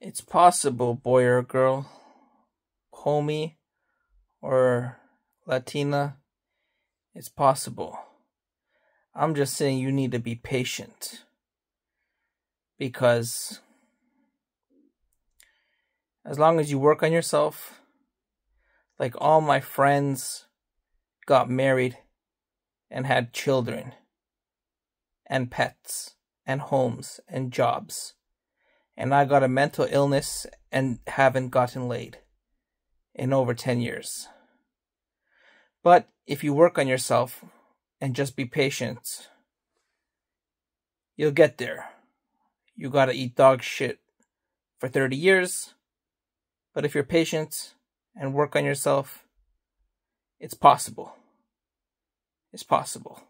It's possible, boy or girl, homie or Latina. It's possible. I'm just saying you need to be patient. Because as long as you work on yourself, like all my friends got married and had children and pets and homes and jobs. And I got a mental illness and haven't gotten laid in over 10 years. But if you work on yourself and just be patient, you'll get there. You gotta eat dog shit for 30 years. But if you're patient and work on yourself, it's possible. It's possible.